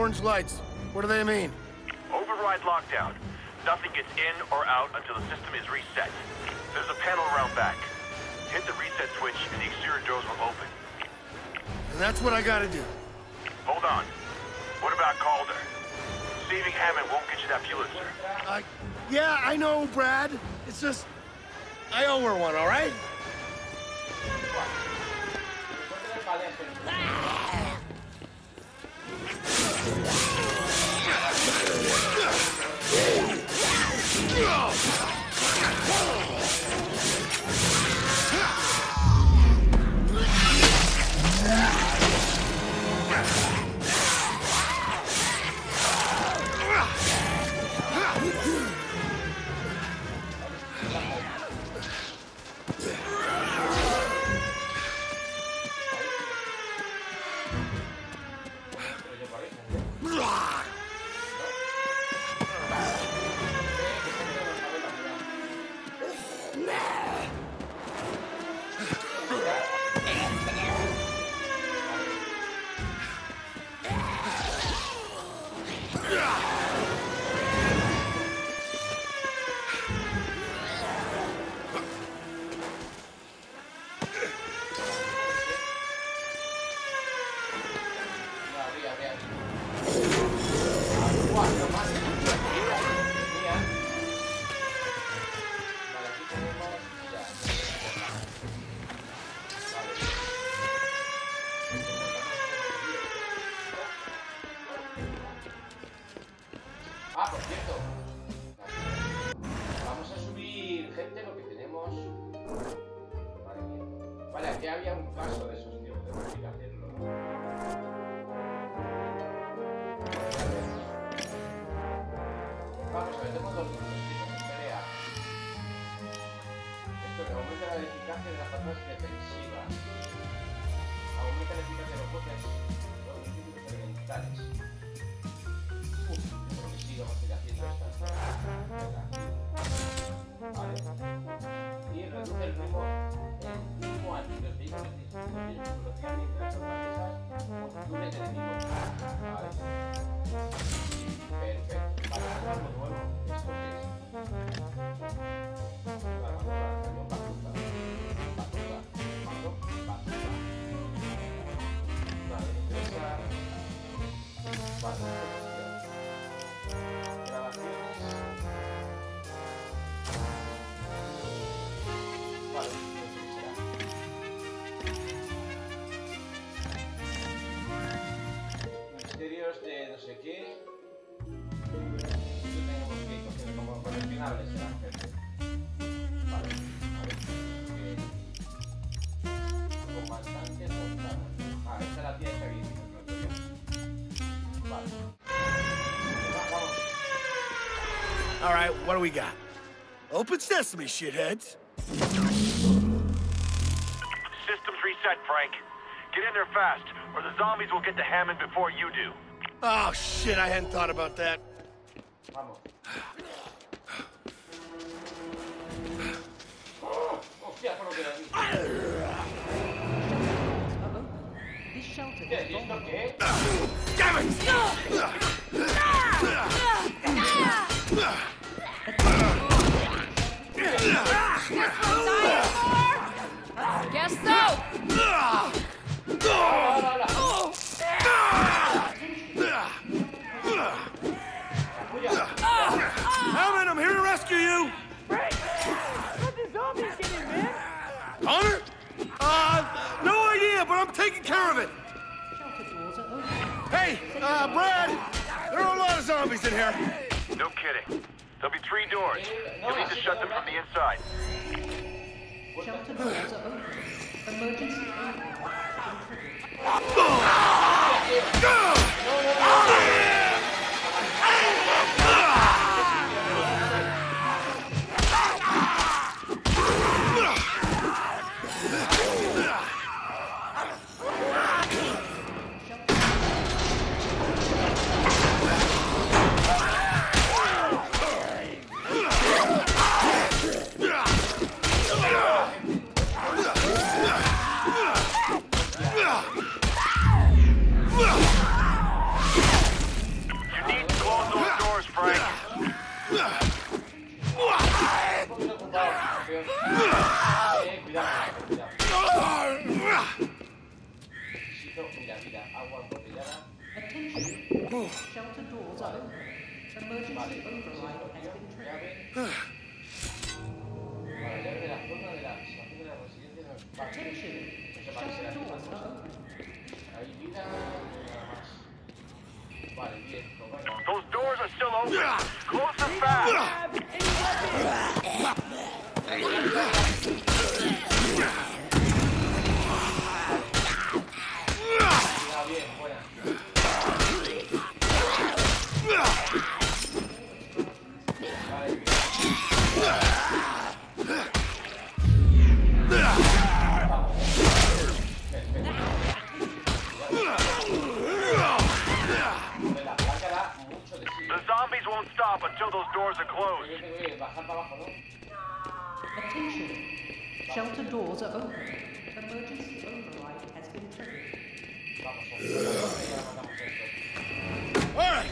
Orange lights. What do they mean? Override lockdown. Nothing gets in or out until the system is reset. There's a panel around back. Hit the reset switch and the exterior doors will open. And that's what I gotta do. Hold on. What about Calder? Saving Hammond won't get you that Pulitzer. I... Yeah, I know, Brad. It's just... I owe her one, all right? Ah! Thank you. All right, what do we got? Open sesame, shitheads. Systems reset, Frank. Get in there fast, or the zombies will get to Hammond before you do. Oh, shit, I hadn't thought about that. Damn it! Honor? Uh, no idea, but I'm taking care of it. Hey, uh, Brad, there are a lot of zombies in here. No kidding. There'll be three doors. You'll need to shut them from the inside. Shelter doors are open. Emergency Go! Go! Ah! Ah! Ah! Shelter doors open. Emergency override has been triggered. Attention. Shelter doors are open. Those doors are still open. Close them fast. Closed. Yo tengo que bajar para abajo, ¿no? Attention. Shelter doors are open. Emergency override has been triggered. Vamos, hombre. Ya matamos esto. All right.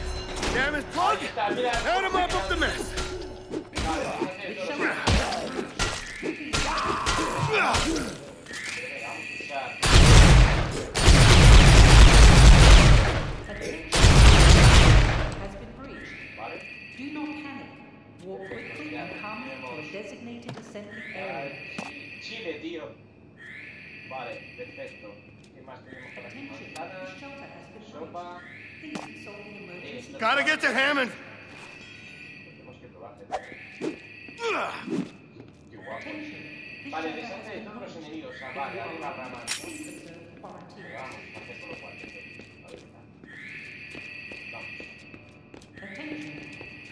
Damn it, plug. Está, mira, Out of the mess. 63. Chile, tío. Vale, perfecto. ¿Qué más tenemos por aquí? Sopa. Gotta get to Hammond. Tenemos que probar. Vale, deshace de todos los enemigos. Vale, hay una rama. Attention.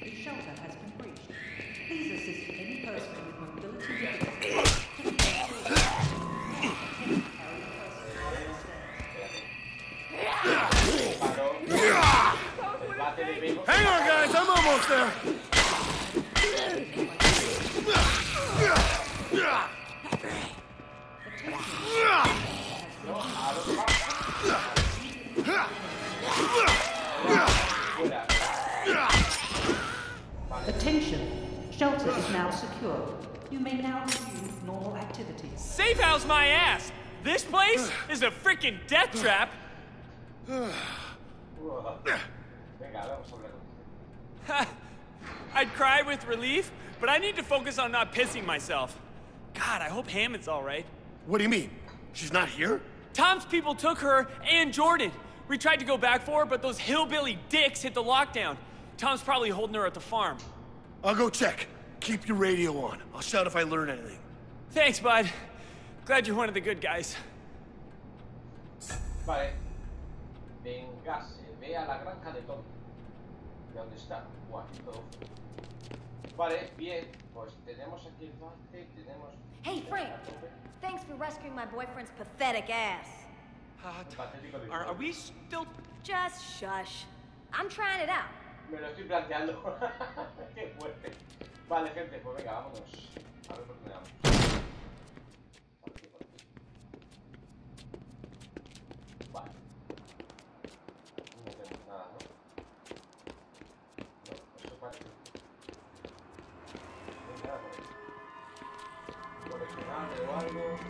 The shelter has been breached. Please assist any person. Hang on, guys. I'm almost there. Attention. Shelter is now secure. You may now resume normal activities. Safe house my ass! This place is a freaking death trap! Uah. Venga, vamos a hablar con usted. I'd cry with relief, but I need to focus on not pissing myself. God, I hope Hammond's alright. What do you mean? She's not here? Tom's people took her and Jordan. We tried to go back for her, but those hillbilly dicks hit the lockdown. Tom's probably holding her at the farm. I'll go check. Keep your radio on. I'll shout if I learn anything. Thanks, bud. Glad you're one of the good guys. Vale. Vengase. Ve a la granja de Tom. ¿De dónde está? Guau, todo. Vale, bien. Pues tenemos aquí el bate, tenemos... Hey, Frank. Thanks for rescuing my boyfriend's pathetic ass. Patético Are, are we still. Just shush. I'm trying it out. Me lo estoy planteando. Qué fuerte. Vale, gente, pues venga, vámonos. A ver por dónde vamos. Vale. No tenemos nada, ¿no? No, eso parece. No hay nada por aquí. Coleccionable o algo.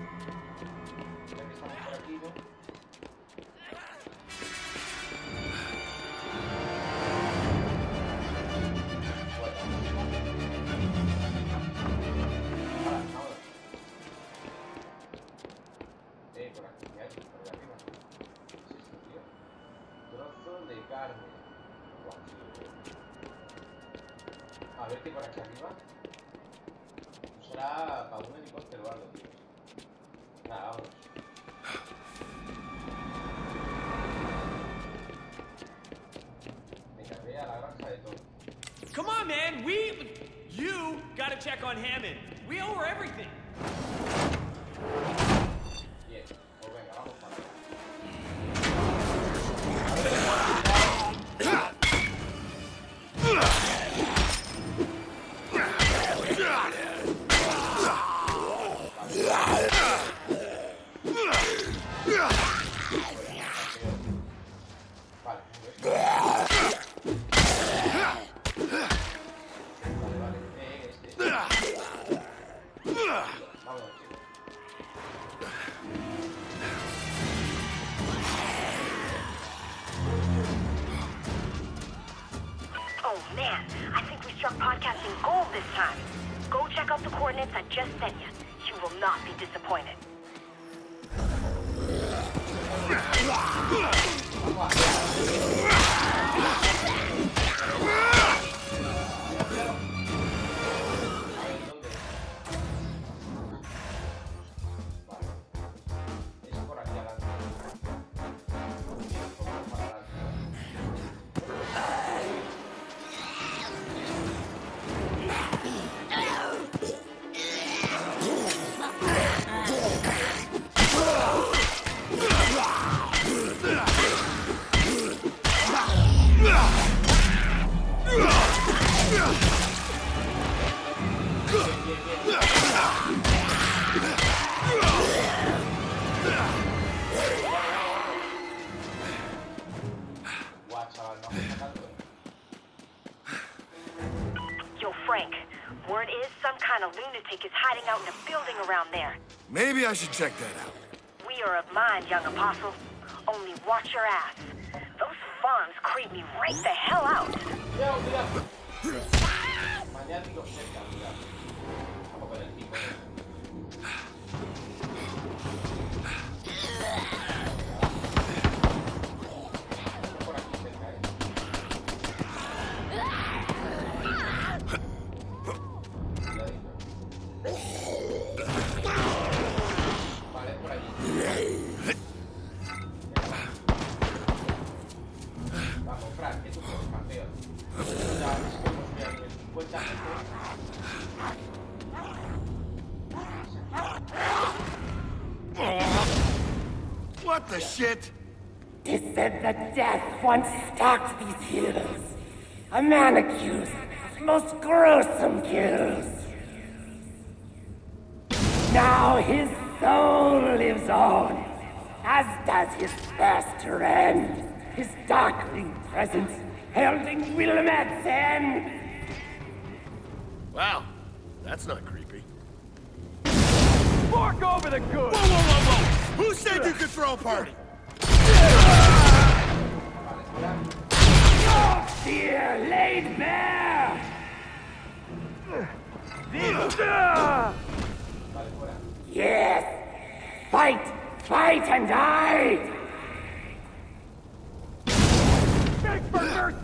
Man. We. You gotta check on Hammond. We owe her everything. Frank, word is some kind of lunatic is hiding out in a building around there. Maybe I should check that out. We are of mind, young apostle. Only watch your ass. Those farms creep me right the hell out. shit? It said that death once stalked these hills. A man accused of most gruesome kills. Now his soul lives on, as does his master and his darkling presence held in Willamette End. Wow, that's not creepy. Fork over the good. Whoa, whoa, whoa, whoa! Who said you could throw a party?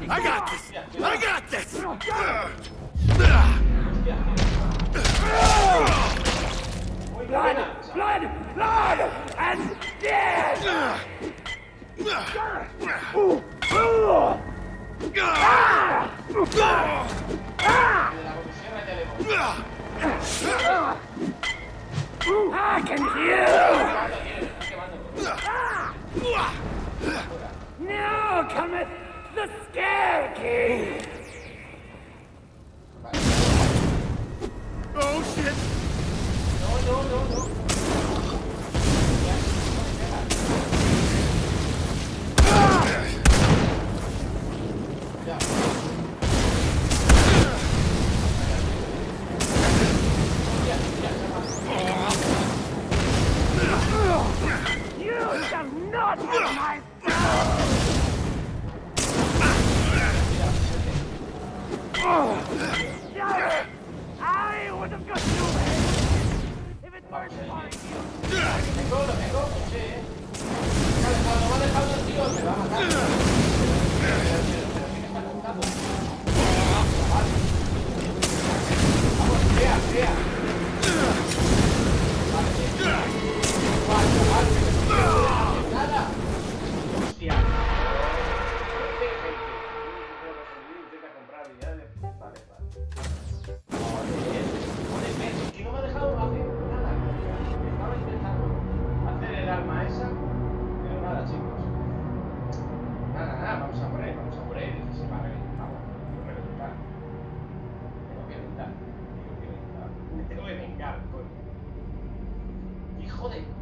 I got this! I got this! Can hear!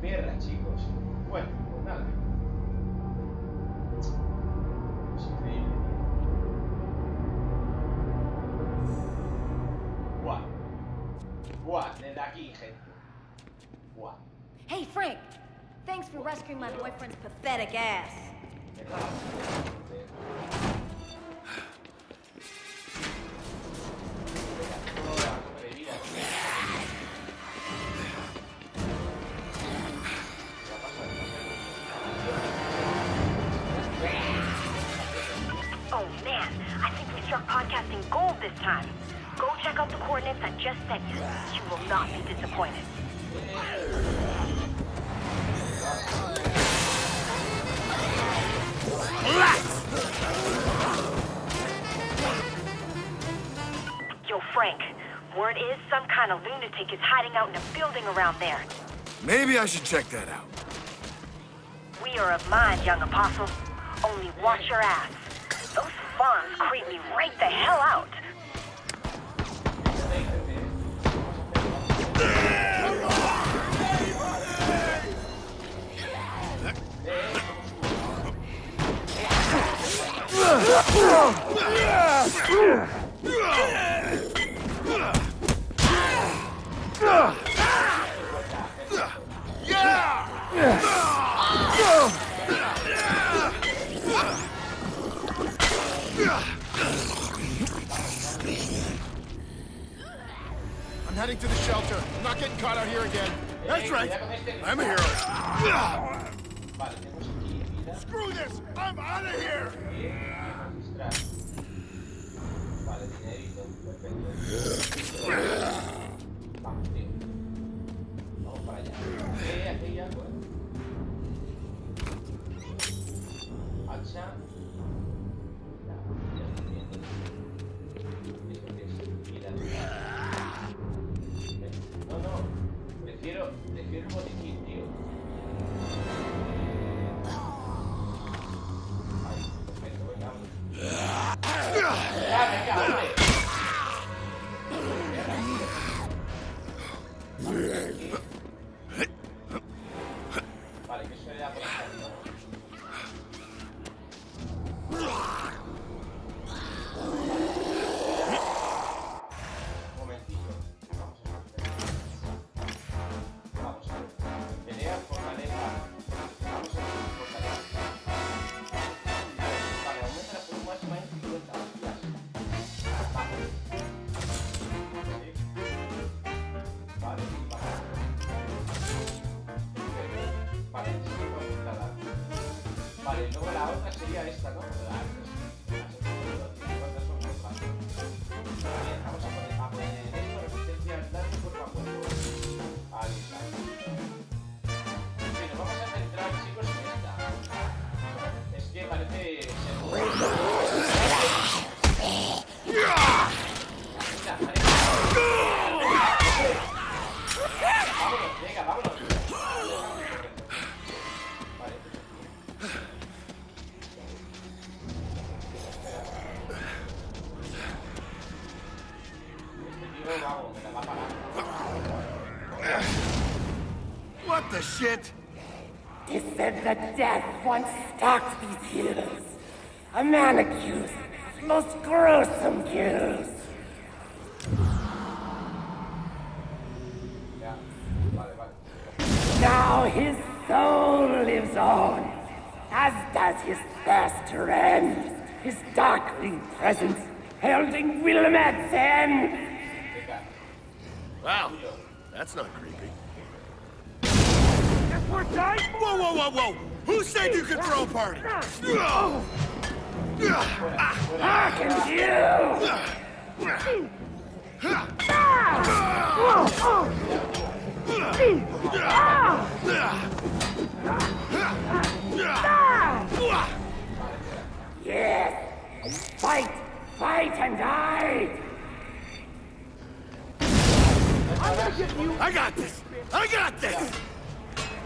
Guerra, chicos. Bueno, pues nada. Es increíble. Buah. Buah, desde aquí, gente. Buah. Hey, Frank! Thanks for rescuing my boyfriend's pathetic ass. This time. Go check out the coordinates I just sent you. You will not be disappointed. Yo, Frank, word is some kind of lunatic is hiding out in a building around there. Maybe I should check that out. We are of mind, young apostle. Only watch your ass. Those fawns creep me right the hell out. I'm heading to the shelter. I'm not getting caught out here again. That's right. I'm a hero. Screw this! I'm out of here! registrar. Vale, dinerito, perfecto. Vamos, What the shit? It said that death once stalked these hills. A man accused most gruesome kills. Ya, vale, vale. Now his soul lives on, as does his thirst to end, his darkling presence held in Willamette Wow, that's not creepy. We're done? Whoa, whoa, whoa, whoa! Who said you could throw a party? Yes! Fight! Fight and die! I got this! I got this!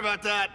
about that.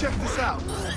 Check this out.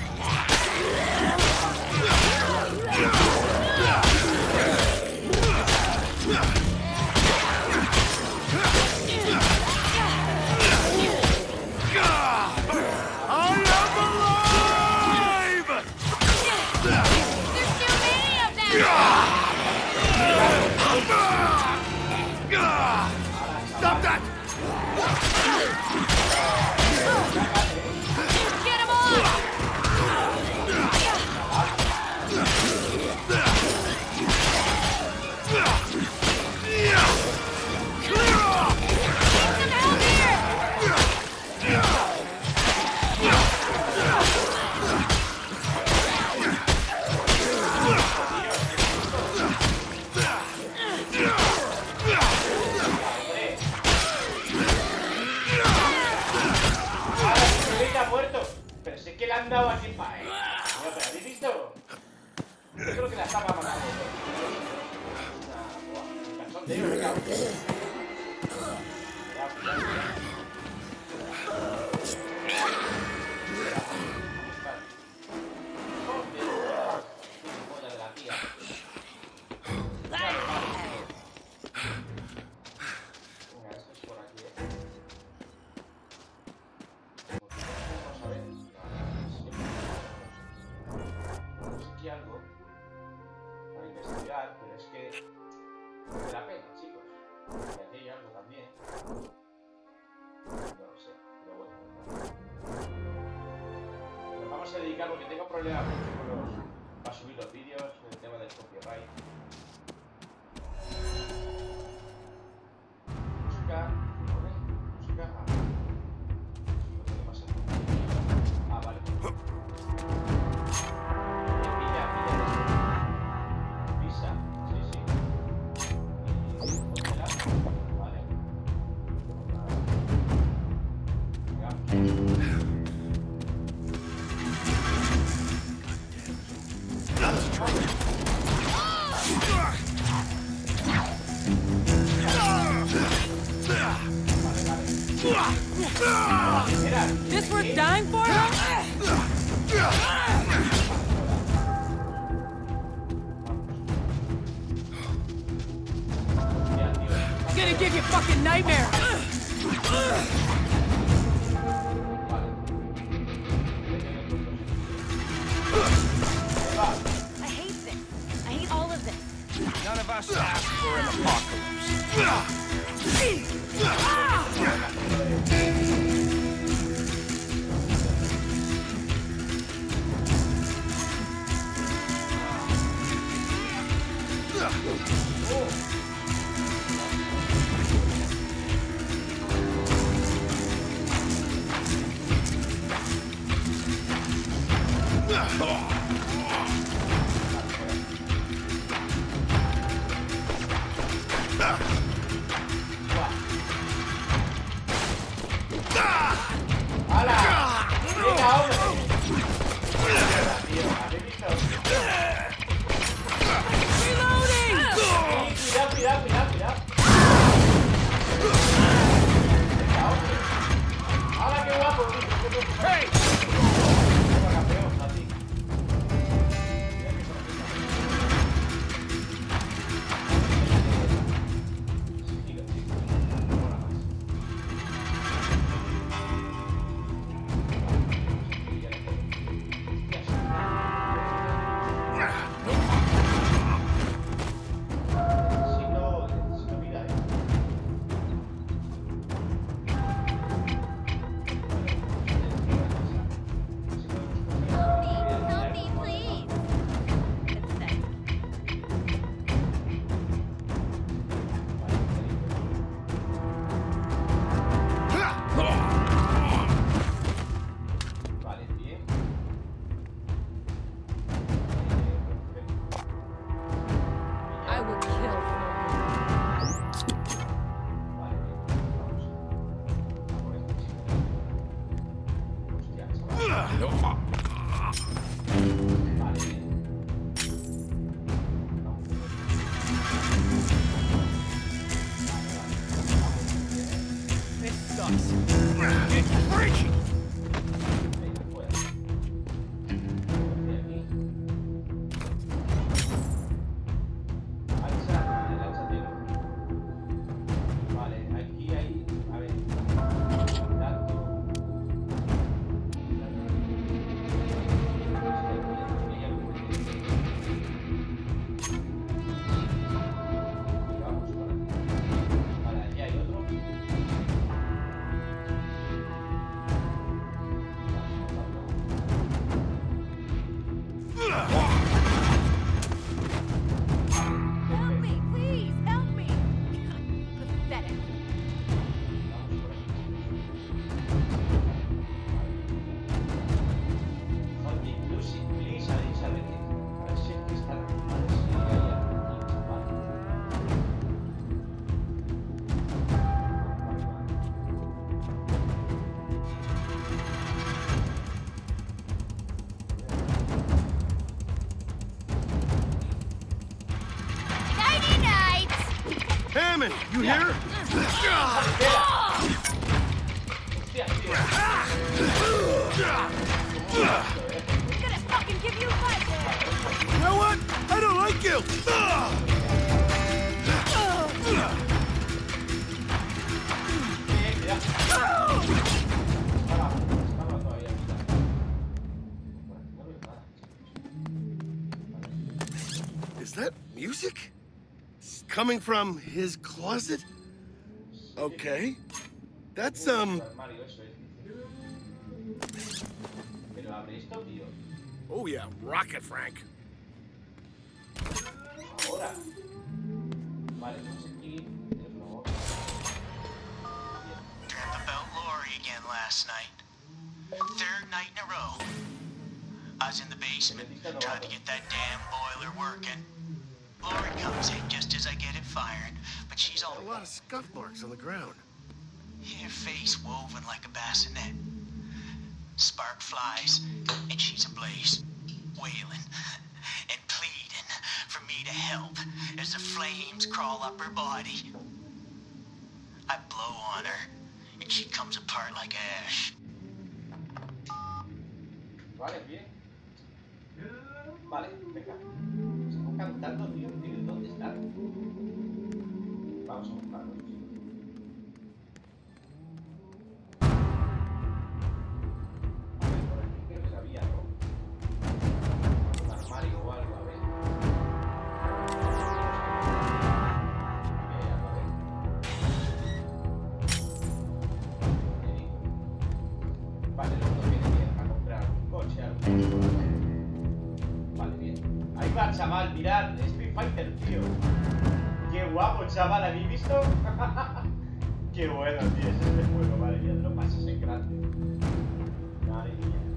mandado a Senpai. ¿Ya eh. te habéis visto? Yo creo que la estaba mandando. Una, una, un for an apocalypse. Here? Coming from his closet? Okay. That's, um... Armario, eso es. Pero abre esto, tío. Oh, yeah, rocket, Frank. Ahora. Vale, pues aquí. de nuevo. Bien. Dreamt about Lori again last night. Third night in a row. I was in the basement trying to get that damn boiler working. Laura comes in just as I get it fired, but she's all... A lot of scuff marks on the ground. Her face woven like a bassinet. Spark flies, and she's ablaze, wailing and pleading for me to help as the flames crawl up her body. I blow on her, and she comes apart like ash. Vale, bien. Vale, venga. Tío. Qué bueno, tío, ese es el juego, vale, ya te lo pasas en grande. Madre mía.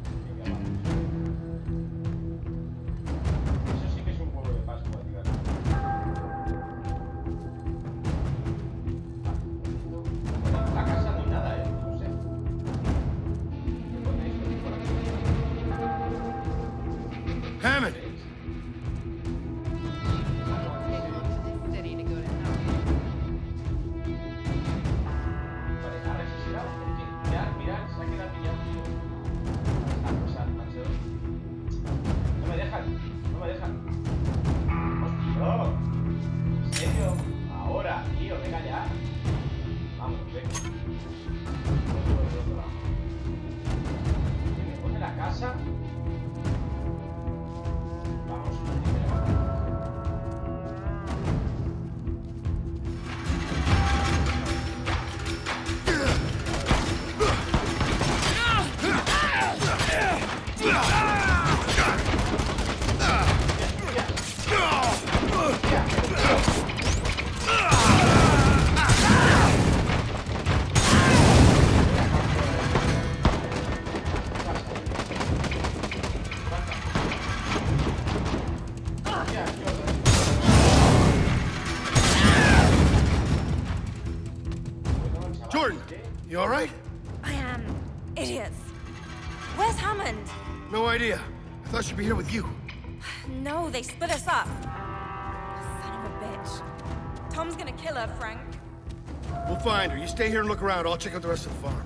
Camilla, Frank. We'll find her. You stay here and look around. I'll check out the rest of the farm.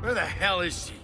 Where the hell is she?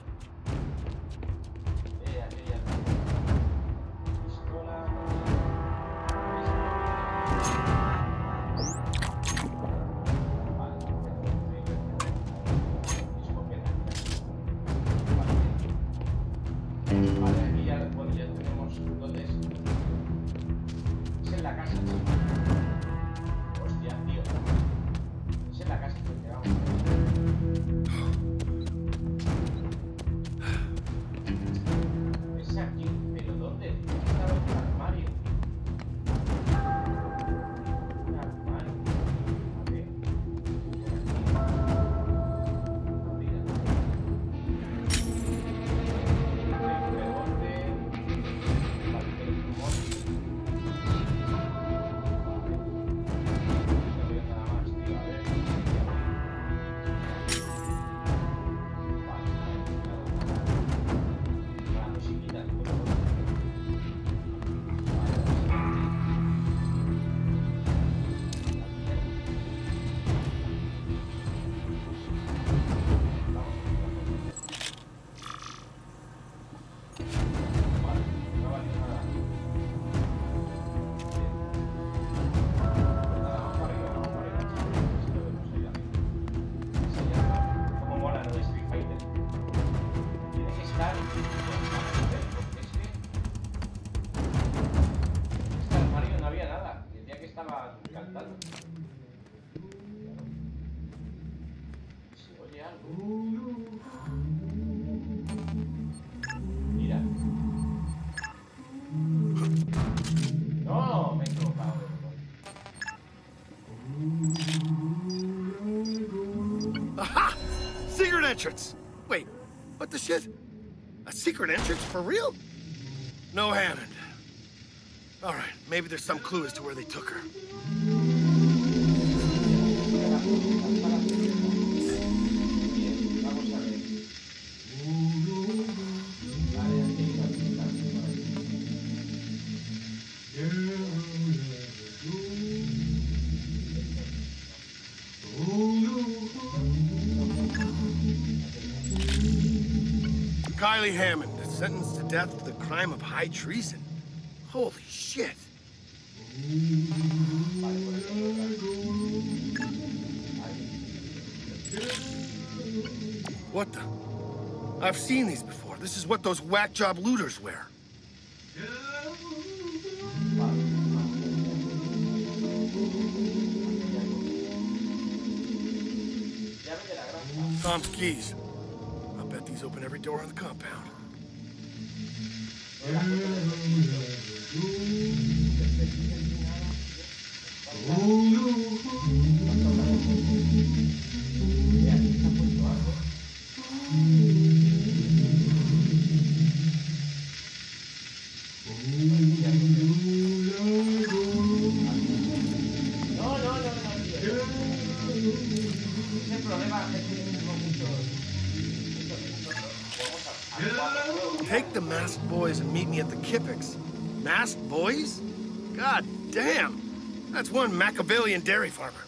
entrance. Wait, what the shit? A secret entrance? For real? No Hammond. All right, maybe there's some clue as to where they took her. Death for the crime of high treason. Holy shit. What the? I've seen these before. This is what those whack job looters wear. Tom's keys. I'll bet these open every door on the compound. No, Masked boys? God damn. That's one Machiavellian dairy farmer.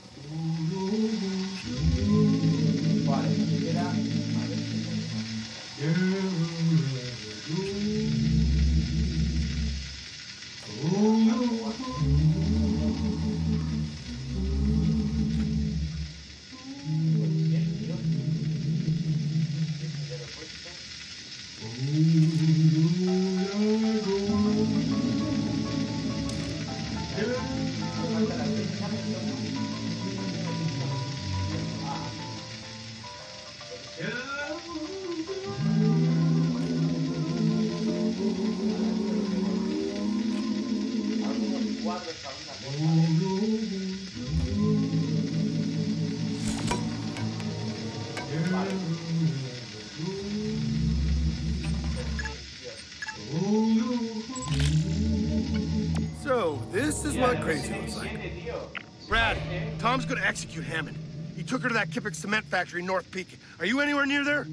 That Kippick cement factory in North Peak. Are you anywhere near there?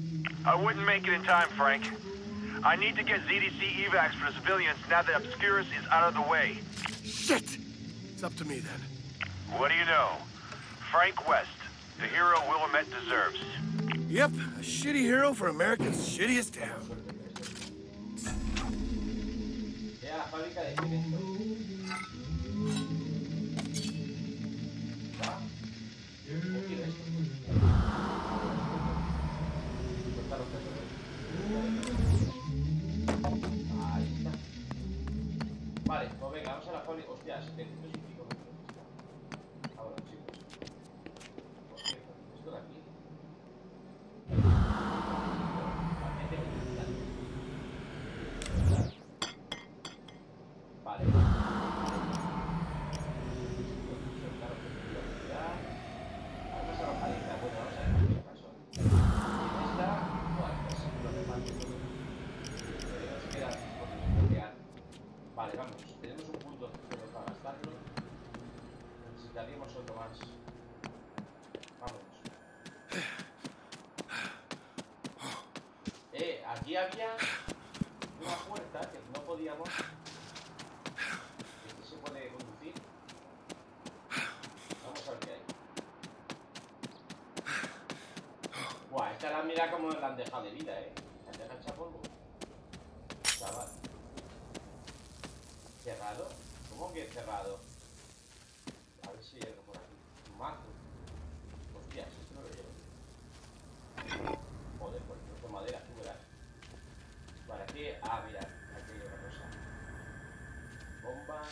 I wouldn't make it in time, Frank. I need to get ZDC evacs for the civilians now that Obscuris is out of the way. Shit! It's up to me then. What do you know? Frank West, the hero Willamette deserves. Yep, a shitty hero for America's shittiest town. Era venga, vamos a la fábrica. Había una puerta que no podíamos. ¿Este se puede conducir? Vamos a ver qué hay. Buah, esta la mira como la han dejado de vida, eh. La han dejado hecha polvo. Chaval. ¿Cerrado? ¿Cómo que cerrado? A ver si hay algo por aquí. Un mazo. Hostias, esto no lo llevo. Joder, pues trozo de madera, tú verás. Vale, aquí. Ah, mira, aquí hay otra cosa. Bomba.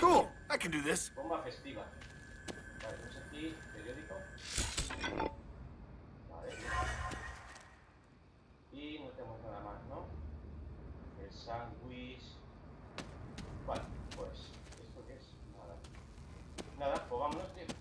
Cool, I can do this. Bomba festiva. Vale, tenemos aquí periódico. Vale. Y no tenemos nada más, ¿no? El sándwich. Vale, pues. ¿Esto qué es? Nada. Nada, pues vámonos, tío.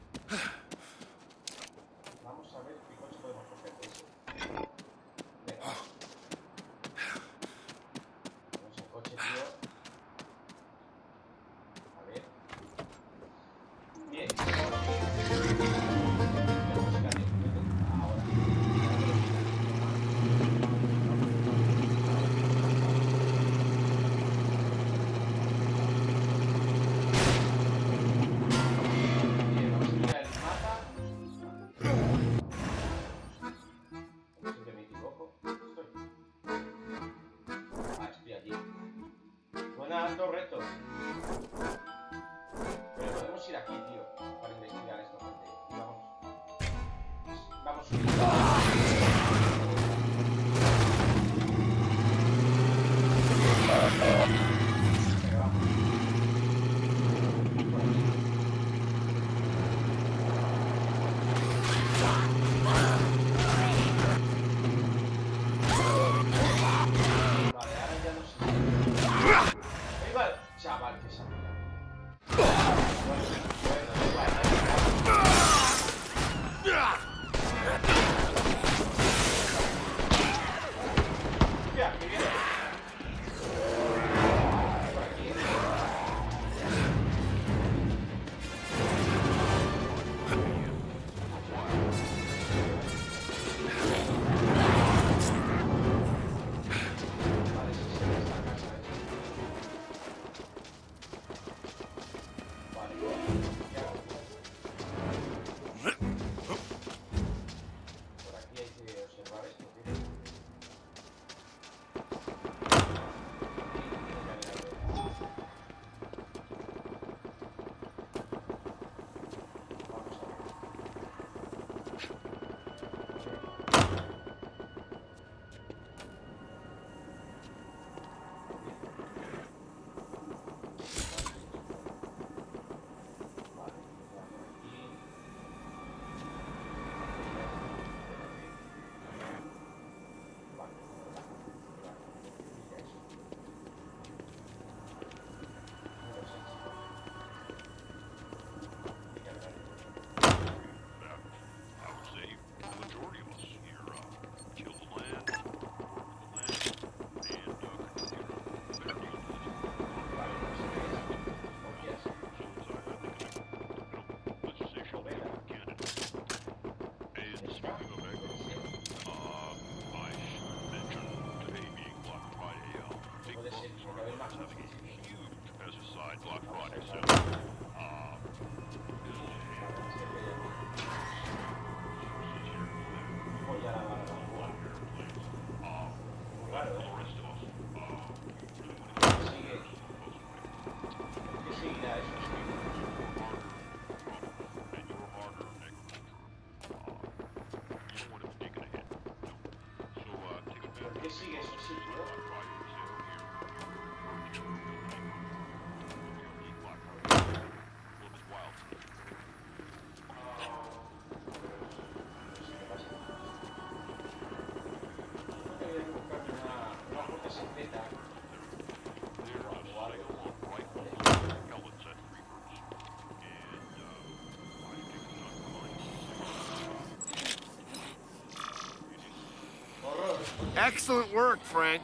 Excellent work, Frank.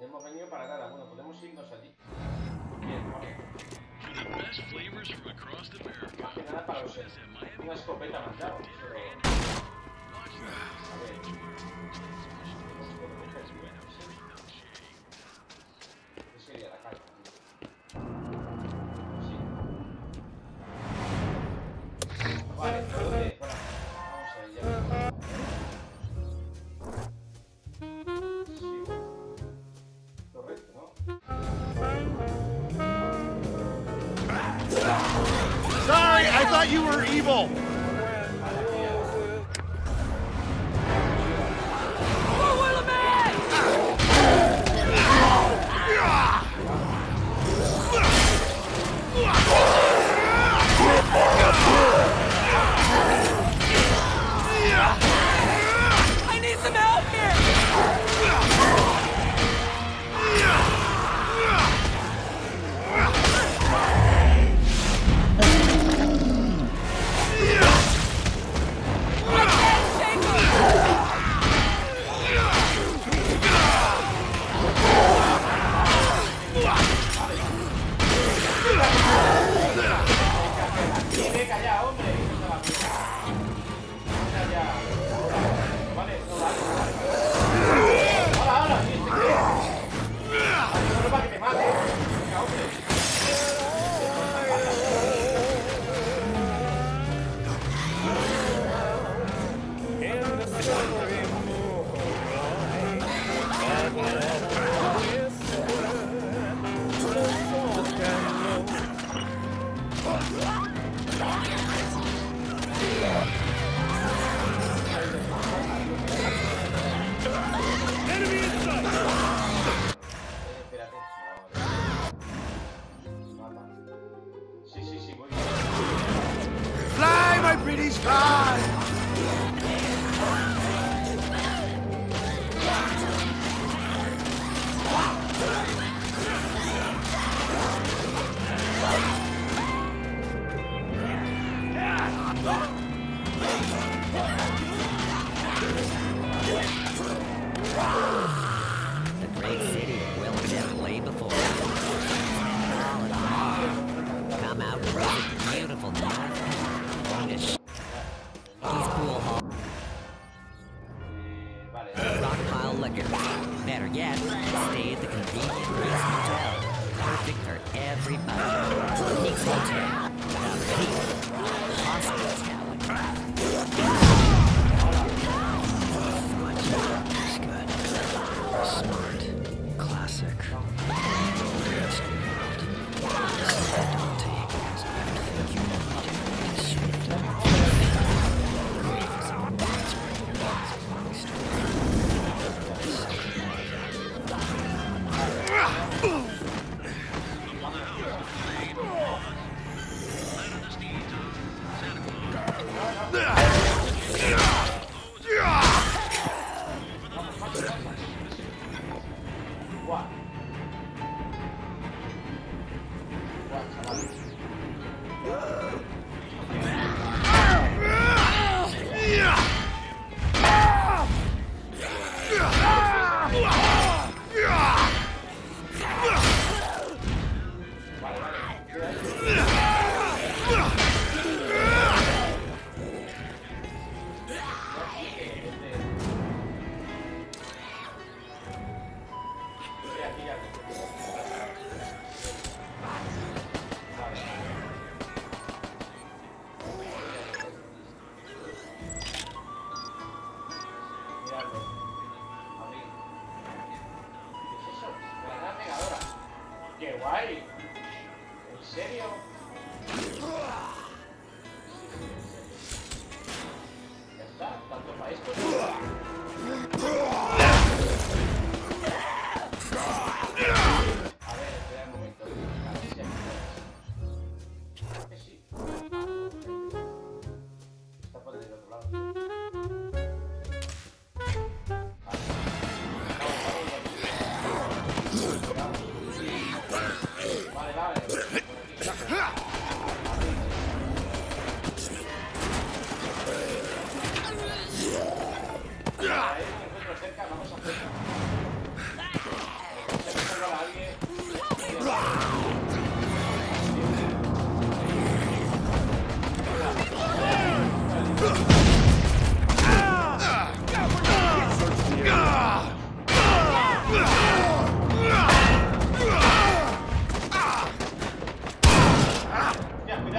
Hemos venido para cada uno, podemos irnos allí. Bien, vale. Más que nada para usar eh, una escopeta más claro. Pero... A ver.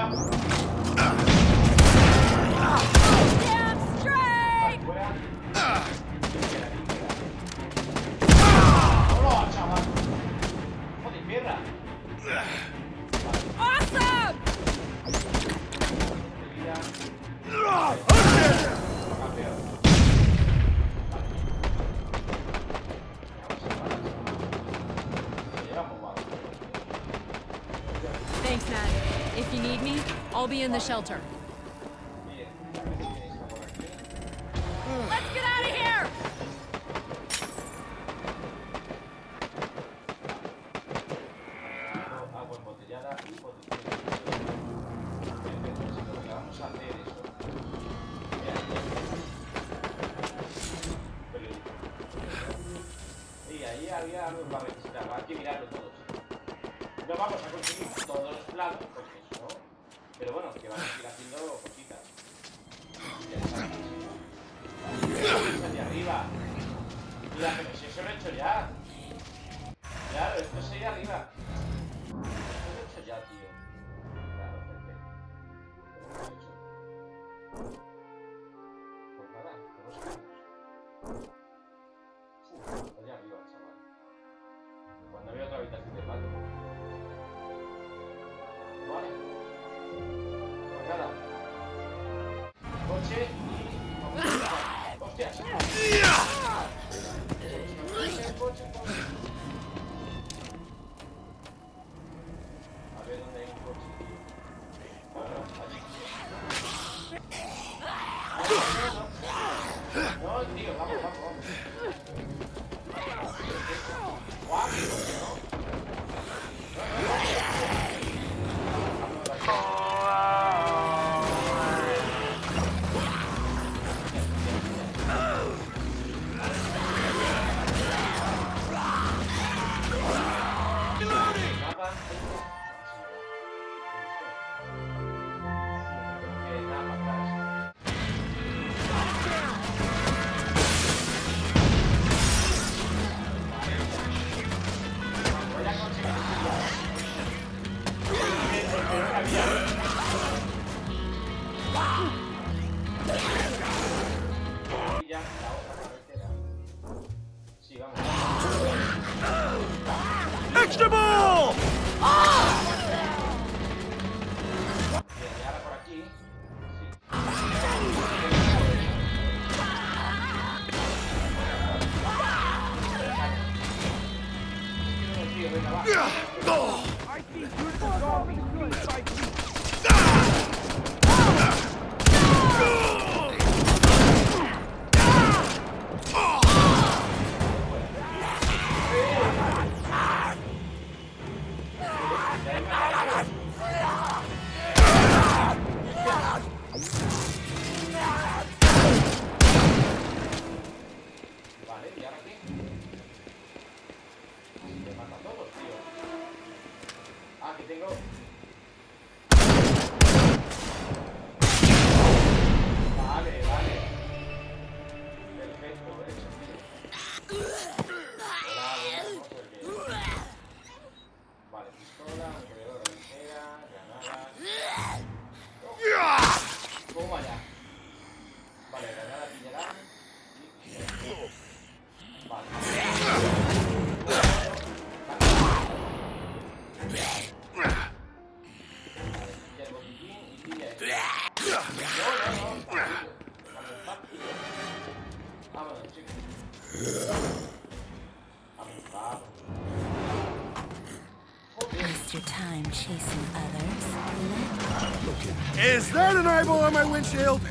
out. The shelter. 와, 이거 봐봐, 봐봐. 와, 이거 봐봐. Is that an eyeball on my windshield?